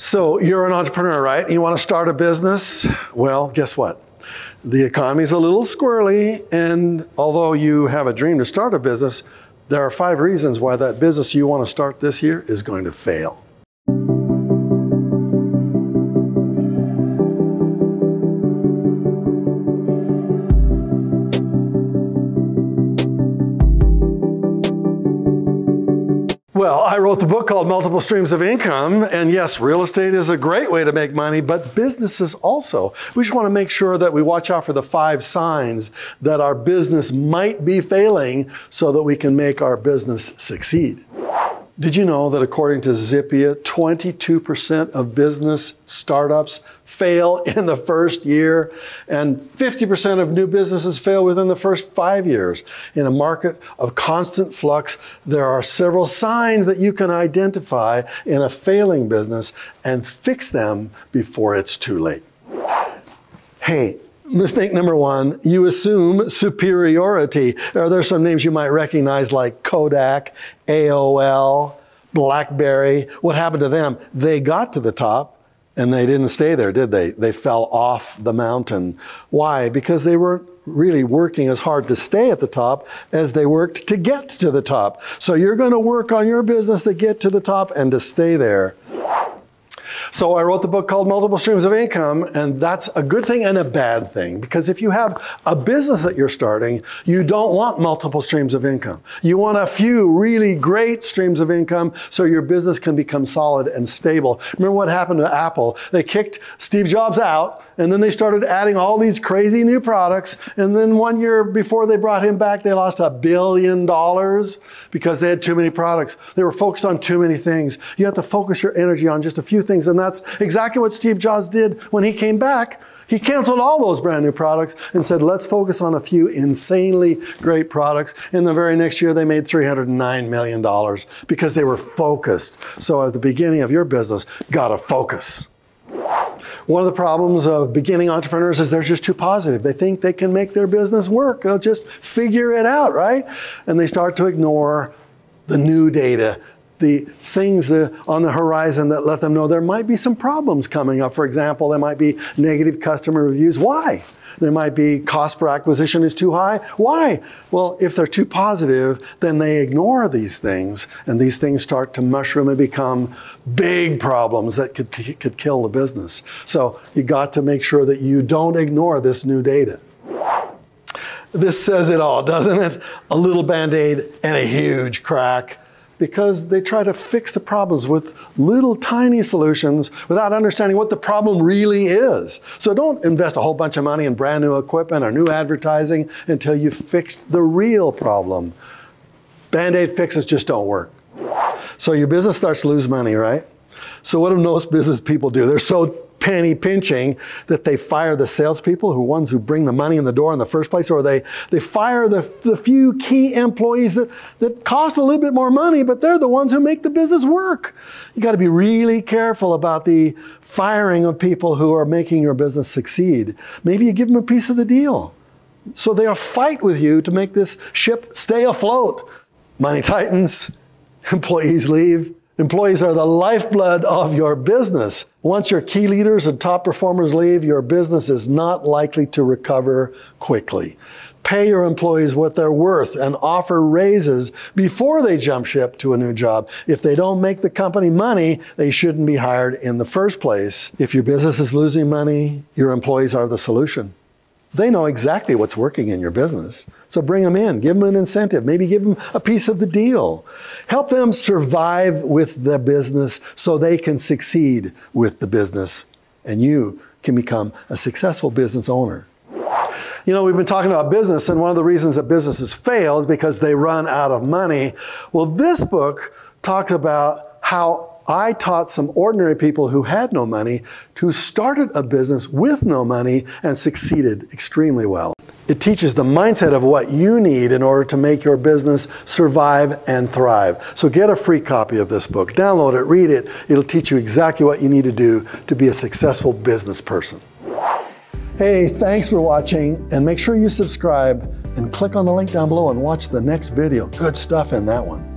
So you're an entrepreneur, right? You want to start a business? Well, guess what? The economy's a little squirrely, and although you have a dream to start a business, there are five reasons why that business you want to start this year is going to fail. Well, I wrote the book called Multiple Streams of Income. And yes, real estate is a great way to make money, but businesses also. We just want to make sure that we watch out for the five signs that our business might be failing so that we can make our business succeed. Did you know that according to Zippia, 22% of business startups fail in the first year and 50% of new businesses fail within the first five years? In a market of constant flux, there are several signs that you can identify in a failing business and fix them before it's too late. Hey, Mistake number one, you assume superiority. Are there some names you might recognize like Kodak, AOL, BlackBerry? What happened to them? They got to the top and they didn't stay there, did they? They fell off the mountain. Why? Because they weren't really working as hard to stay at the top as they worked to get to the top. So you're going to work on your business to get to the top and to stay there. So I wrote the book called Multiple Streams of Income, and that's a good thing and a bad thing because if you have a business that you're starting, you don't want multiple streams of income. You want a few really great streams of income so your business can become solid and stable. Remember what happened to Apple? They kicked Steve Jobs out and then they started adding all these crazy new products. And then one year before they brought him back, they lost a billion dollars because they had too many products. They were focused on too many things. You have to focus your energy on just a few things. And that's exactly what Steve Jobs did when he came back. He canceled all those brand new products and said, let's focus on a few insanely great products. In the very next year, they made $309 million because they were focused. So at the beginning of your business, gotta focus. One of the problems of beginning entrepreneurs is they're just too positive. They think they can make their business work. They'll just figure it out, right? And they start to ignore the new data, the things on the horizon that let them know there might be some problems coming up. For example, there might be negative customer reviews. Why? There might be cost per acquisition is too high. Why? Well, if they're too positive, then they ignore these things, and these things start to mushroom and become big problems that could, could kill the business. So you got to make sure that you don't ignore this new data. This says it all, doesn't it? A little band aid and a huge crack because they try to fix the problems with little tiny solutions without understanding what the problem really is. So don't invest a whole bunch of money in brand new equipment or new advertising until you've fixed the real problem. Band-aid fixes just don't work. So your business starts to lose money, right? So what do most business people do? They're so penny pinching that they fire the salespeople, who are ones who bring the money in the door in the first place, or they, they fire the, the few key employees that, that cost a little bit more money, but they're the ones who make the business work. You got to be really careful about the firing of people who are making your business succeed. Maybe you give them a piece of the deal. So they'll fight with you to make this ship stay afloat. Money tightens, employees leave, Employees are the lifeblood of your business. Once your key leaders and top performers leave, your business is not likely to recover quickly. Pay your employees what they're worth and offer raises before they jump ship to a new job. If they don't make the company money, they shouldn't be hired in the first place. If your business is losing money, your employees are the solution. They know exactly what's working in your business. So bring them in, give them an incentive, maybe give them a piece of the deal. Help them survive with the business so they can succeed with the business. And you can become a successful business owner. You know, we've been talking about business, and one of the reasons that businesses fail is because they run out of money. Well, this book talks about how I taught some ordinary people who had no money who started a business with no money and succeeded extremely well. It teaches the mindset of what you need in order to make your business survive and thrive. So get a free copy of this book. Download it, read it. It'll teach you exactly what you need to do to be a successful business person. Hey, thanks for watching and make sure you subscribe and click on the link down below and watch the next video. Good stuff in that one.